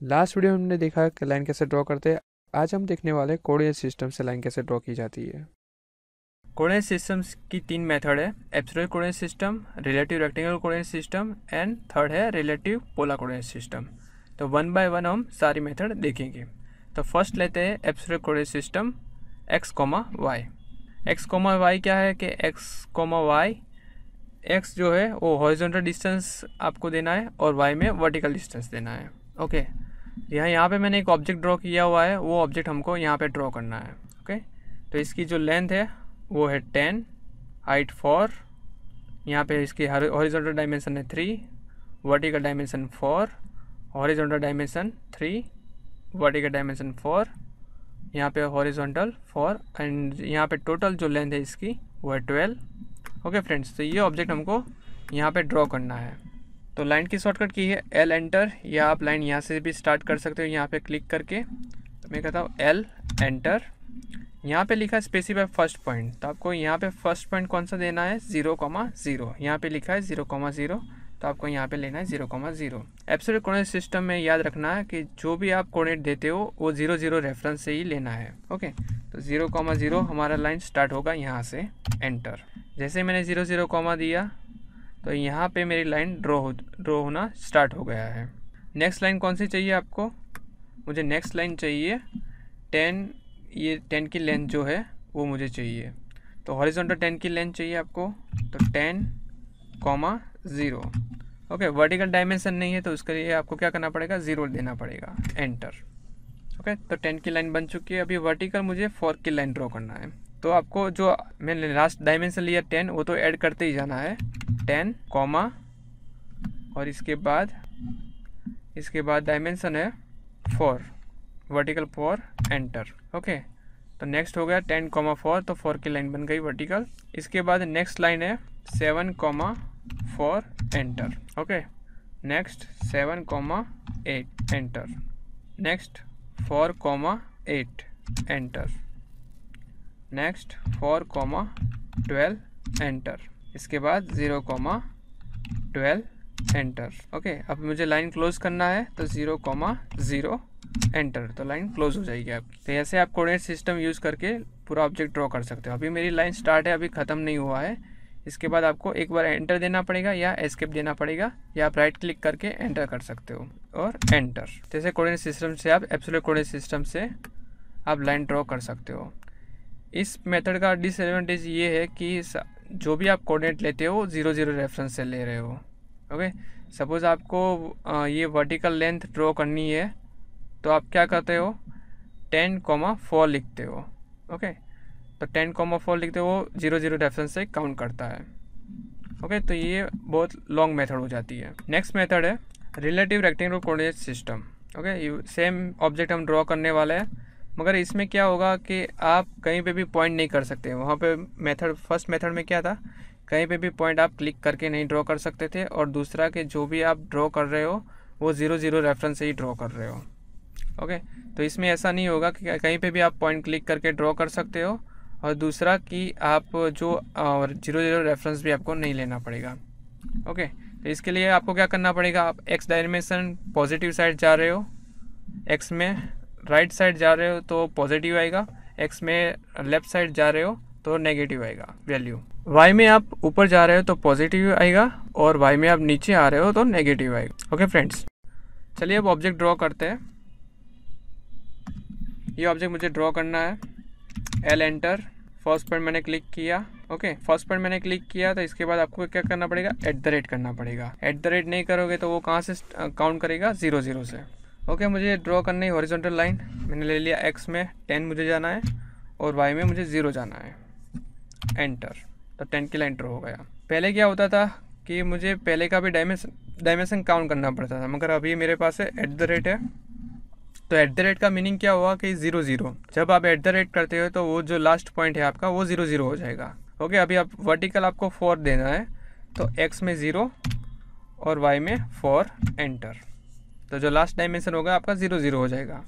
Last video में हमने देखा कि लाइन कैसे ड्रॉ करते हैं। आज हम देखने वाले कोऑर्डिनेट सिस्टम से लाइन कैसे ड्रॉ की जाती है। कोऑर्डिनेट सिस्टम्स की तीन मेथड है। Absolute coordinate system relative rectangle coordinate system and third है रिलेटिव पोलर कोऑर्डिनेट सिस्टम तो वन बाय वन हम सारी मेथड देखेंगे। तो फ़र्स्ट लेते हैं absolute coordinate system x comma y x comma y क्या है कि एक्स कोमा वाई एक्स जो है वो हॉरिजॉन्टल डिस्टेंस आपको देना है और वाई में वर्टिकल डिस्टेंस देना है। ओके यहाँ यहाँ पे मैंने एक ऑब्जेक्ट ड्रॉ किया हुआ है, वो ऑब्जेक्ट हमको यहाँ पे ड्रॉ करना है ओके तो इसकी जो लेंथ है, वो है टेन हाइट फोर यहाँ पे इसकी हॉरिजॉन्टल डायमेंशन है three vertical dimension four horizontal dimension three vertical dimension four यहाँ पे हॉरिजॉन्टल फोर एंड यहाँ पे टोटल जो लेंथ है इसकी, वो है ट्वेल्व ओके फ्रेंड्स तो ये ऑब्जेक्ट हमको यहाँ पे ड्रॉ करना है। तो लाइन की शॉर्टकट की है एल एंटर या आप लाइन यहाँ से भी स्टार्ट कर सकते हो, यहाँ पे क्लिक करके। मैं कहता हूँ एल एंटर यहाँ पे लिखा है स्पेसिफाई फ़र्स्ट पॉइंट तो आपको यहाँ पे फ़र्स्ट पॉइंट कौन सा देना है? ज़ीरो कॉमा ज़ीरो यहाँ पे लिखा है ज़ीरो कॉमा ज़ीरो तो आपको यहाँ पे लेना है zero comma zero absolute coordinate system में याद रखना है कि जो भी आप कोऑर्डिनेट देते हो, वो ज़ीरो ज़ीरो रेफरेंस से ही लेना है ओके तो ज़ीरो कॉमा ज़ीरो हमारा लाइन स्टार्ट होगा यहाँ से एंटर जैसे मैंने ज़ीरो ज़ीरो कॉमा दिया तो यहाँ पे मेरी लाइन ड्रॉ हो ड्रॉ होना स्टार्ट हो गया है। नेक्स्ट लाइन कौन सी चाहिए आपको? मुझे नेक्स्ट लाइन चाहिए टेन ये टेन की लेंथ जो है, वो मुझे चाहिए। तो हॉरिजॉन्टल टेन की लेंथ चाहिए आपको तो ten comma zero okay vertical dimension नहीं है तो उसके लिए आपको क्या करना पड़ेगा? ज़ीरो देना पड़ेगा। एंटर ओके तो टेन की लाइन बन चुकी है। अभी वर्टिकल मुझे फोर की लाइन ड्रॉ करना है। तो आपको जो मैंने लास्ट डायमेंशन लिया टेन वो तो ऐड करते ही जाना है। टेन कॉमा, और इसके बाद इसके बाद डायमेंसन है four vertical four enter okay तो नेक्स्ट हो गया टेन कॉमा फोर तो फोर की लाइन बन गई वर्टिकल इसके बाद नेक्स्ट लाइन है seven comma four enter okay next seven comma eight enter next four comma eight enter next four comma twelve enter इसके बाद zero comma twelve enter okay अब मुझे लाइन क्लोज करना है तो ज़ीरो कॉमा ज़ीरो एंटर तो line close हो जाएगी आपकी तो ऐसे आप कोऑर्डिनेट सिस्टम यूज़ करके पूरा ऑब्जेक्ट ड्रॉ कर सकते हो। अभी मेरी लाइन स्टार्ट है, अभी ख़त्म नहीं हुआ है। इसके बाद आपको एक बार एंटर देना पड़ेगा, या एस्केप देना पड़ेगा, या आप राइट क्लिक करके एंटर कर सकते हो, और एंटर जैसे कोऑर्डिनेट सिस्टम से आप एप्सुलट कोऑर्डिनेट सिस्टम से आप लाइन ड्रॉ कर सकते हो। इस मेथड का डिसएडवांटेज ये है कि जो भी आप कोऑर्डिनेट लेते हो ज़ीरो ज़ीरो रेफरेंस से ले रहे हो। ओके सपोज़ आपको ये वर्टिकल लेंथ ड्रॉ करनी है तो आप क्या करते हो? टेन कॉमा फोर लिखते हो। ओके तो टेन कॉमा फोर लिखते हो ज़ीरो ज़ीरो रेफरेंस से काउंट करता है। ओके तो ये बहुत लॉन्ग मेथड हो जाती है। नेक्स्ट मेथड है relative rectangle coordinate system okay same object हम ड्रॉ करने वाले हैं। मगर इसमें क्या होगा कि आप कहीं पे भी पॉइंट नहीं कर सकते। वहाँ पे मेथड फ़र्स्ट मेथड में क्या था? कहीं पे भी पॉइंट आप क्लिक करके नहीं ड्रॉ कर सकते थे और दूसरा कि जो भी आप ड्रॉ कर रहे हो, वो ज़ीरो ज़ीरो रेफरेंस से ही ड्रॉ कर रहे हो। ओके तो इसमें ऐसा नहीं होगा कि कहीं पे भी आप पॉइंट क्लिक करके ड्रॉ कर सकते हो और दूसरा कि आप जो ज़ीरो ज़ीरो रेफरेंस भी आपको नहीं लेना पड़ेगा। ओके तो इसके लिए आपको क्या करना पड़ेगा? आप एक्स डायमेंशन पॉजिटिव साइड जा रहे हो। एक्स में राइट साइड जा रहे हो तो पॉजिटिव आएगा एक्स में लेफ़्ट साइड जा रहे हो तो नेगेटिव आएगा वैल्यू वाई में आप ऊपर जा रहे हो तो पॉजिटिव आएगा और वाई में आप नीचे आ रहे हो तो नेगेटिव आएगा. ओके फ्रेंड्स चलिए अब ऑब्जेक्ट ड्रॉ करते हैं. ये ऑब्जेक्ट मुझे ड्रॉ करना है. एल एंटर फ़र्स्ट पॉइंट मैंने क्लिक किया. ओके फ़र्स्ट पॉइंट मैंने क्लिक किया तो इसके बाद आपको क्या करना पड़ेगा? एट द रेट करना पड़ेगा. एट द रेट नहीं करोगे तो वो कहाँ से काउंट करेगा? ज़ीरो ज़ीरो से. ओके okay, मुझे ड्रॉ करनी है हॉरिजॉन्टल लाइन मैंने ले लिया एक्स में. टेन मुझे जाना है और वाई में मुझे ज़ीरो जाना है. एंटर तो टेन की लाइन ड्रॉ हो गया. पहले क्या होता था कि मुझे पहले का भी डायमेंशन डायमेंशन काउंट करना पड़ता था मगर अभी मेरे पास है एट द रेट है. तो एट द रेट का मीनिंग क्या हुआ कि ज़ीरो ज़ीरो जब आप एट द रेट करते हो तो वो जो लास्ट पॉइंट है आपका वो ज़ीरो ज़ीरो हो जाएगा. ओके अभी आप वर्टिकल आपको फोर देना है. तो एक्स में ज़ीरो और वाई में फोर एंटर तो जो लास्ट डायमेंशन होगा आपका ज़ीरो ज़ीरो हो जाएगा।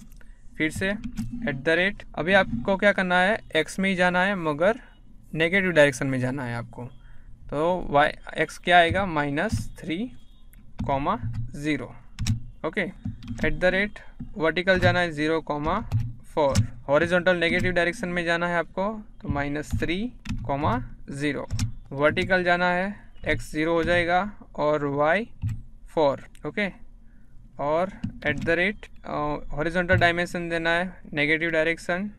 फिर से एट द रेट अभी आपको क्या करना है एक्स में ही जाना है, मगर नेगेटिव डायरेक्शन में जाना है आपको। तो वाई एक्स क्या आएगा minus three comma zero okay at the rate vertical जाना है zero comma four horizontal negative direction में जाना है आपको तो minus three comma zero vertical जाना है एक्स ज़ीरो हो जाएगा, और वाई फोर ओके और at the rate horizontal dimension देना है negative direction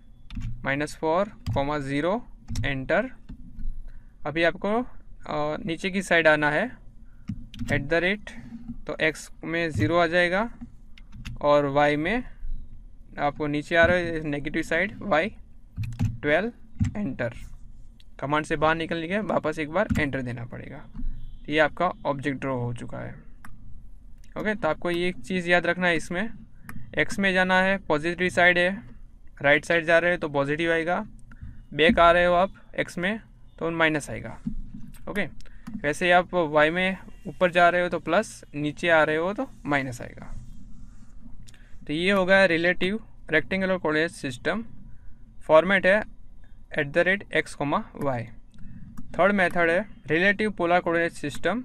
minus four comma zero enter अभी आपको uh, नीचे की साइड आना है एट द रेट तो एक्स में ज़ीरो आ जाएगा और वाई में आपको नीचे आ रहा है negative side Y twelve enter command से बाहर निकलने के वापस एक बार एंटर देना पड़ेगा। ये आपका ऑब्जेक्ट ड्रॉ हो चुका है। ओके तो आपको ये चीज़ याद रखना है इसमें। एक्स में जाना है पॉजिटिव साइड है। राइट साइड जा रहे हैं तो पॉजिटिव आएगा। बैक आ रहे हो आप एक्स में तो माइनस आएगा। ओके वैसे आप वाई में ऊपर जा रहे हो तो प्लस नीचे आ रहे हो तो माइनस आएगा। तो ये हो गया relative rectangular coordinate system format है at the rate X comma Y third method है रिलेटिव पोलर कोऑर्डिनेट सिस्टम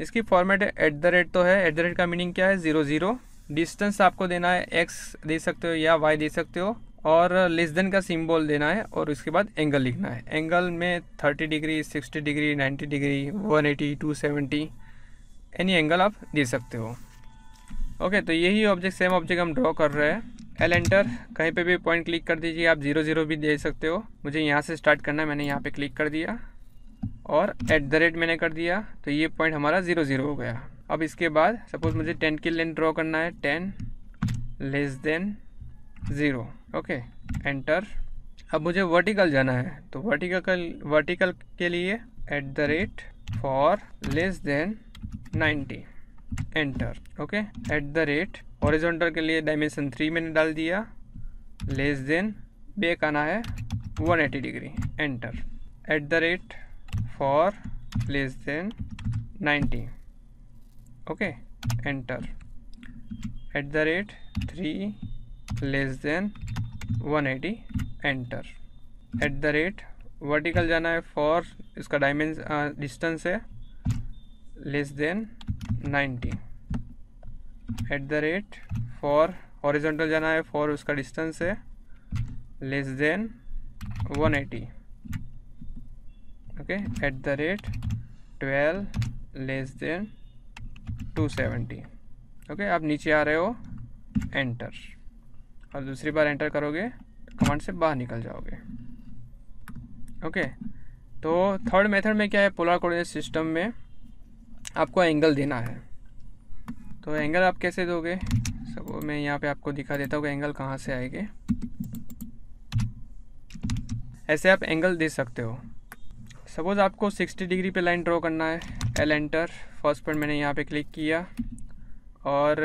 इसकी फॉर्मेट एट द रेट तो है एट द रेट का मीनिंग क्या है? ज़ीरो ज़ीरो डिस्टेंस आपको देना है एक्स दे सकते हो या वाई दे सकते हो, और लेस देन का सिंबल देना है, और उसके बाद एंगल लिखना है। एंगल में thirty degree sixty degree ninety degree one eighty two seventy any angle आप दे सकते हो। ओके तो यही ऑब्जेक्ट सेम ऑब्जेक्ट हम ड्रॉ कर रहे हैं। एल एंटर कहीं पे भी पॉइंट क्लिक कर दीजिए, आप ज़ीरो ज़ीरो भी दे सकते हो। मुझे यहाँ से स्टार्ट करना है, मैंने यहाँ पे क्लिक कर दिया। और एट द रेट मैंने कर दिया तो ये पॉइंट हमारा ज़ीरो ज़ीरो हो गया। अब इसके बाद सपोज़ मुझे टेन की लेंथ ड्रॉ करना है ten less than zero okay enter अब मुझे वर्टिकल जाना है तो वर्टिकल वर्टिकल के लिए at the rate four less than ninety enter okay at the rate horizontal के लिए डायमेंशन थ्री मैंने डाल दिया लेस देन बेक आना है 180 degree enter at the rate four less than 90 okay enter at the rate three less than 180 enter at the rate vertical जाना है four इसका डायमेंस डिस्टेंस है less than 90 at the rate four horizontal जाना है four उसका distance है less than 180 okay at the rate 12 less than 270 okay, आप नीचे आ रहे हो एंटर और दूसरी बार एंटर करोगे कमांड से बाहर निकल जाओगे. ओके तो थर्ड मेथड में क्या है पोलर कोऑर्डिनेट सिस्टम में आपको एंगल देना है. तो एंगल आप कैसे दोगे? सब मैं यहाँ पे आपको दिखा देता हूँ कि एंगल कहाँ से आएँगे. ऐसे आप एंगल दे सकते हो. सपोज़ आपको 60 डिग्री पे लाइन ड्रॉ करना है एल एंटर फ़र्स्ट पॉइंट मैंने यहाँ पे क्लिक किया. और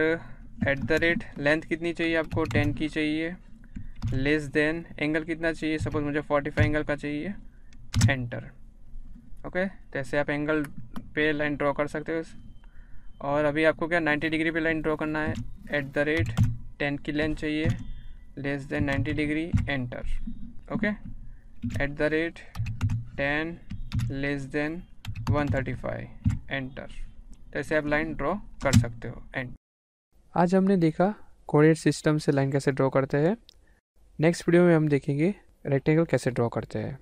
एट द रेट लेंथ कितनी चाहिए आपको? 10 की चाहिए. लेस देन एंगल कितना चाहिए? सपोज़ मुझे 45 एंगल का चाहिए. एंटर ओके ऐसे आप एंगल पे लाइन ड्रॉ कर सकते हो और अभी आपको क्या 90 डिग्री पे लाइन ड्रॉ करना है? एट द रेट टेन की लेंथ चाहिए. Less than 90 degree enter okay at the rate 10 less than 135 enter ऐसे आप लाइन ड्रॉ कर सकते हो. एंड आज हमने देखा कोऑर्डिनेट सिस्टम से लाइन कैसे ड्रॉ करते हैं. नेक्स्ट वीडियो में हम देखेंगे रेक्टेंगल कैसे ड्रॉ करते हैं.